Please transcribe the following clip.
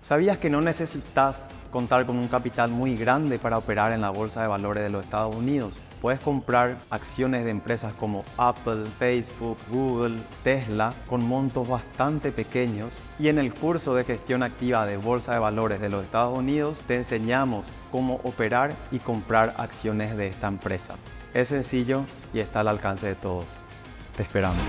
¿Sabías que no necesitas contar con un capital muy grande para operar en la Bolsa de Valores de los Estados Unidos? Puedes comprar acciones de empresas como Apple, Facebook, Google, Tesla con montos bastante pequeños y en el curso de gestión activa de Bolsa de Valores de los Estados Unidos te enseñamos cómo operar y comprar acciones de esta empresa. Es sencillo y está al alcance de todos. Te esperamos.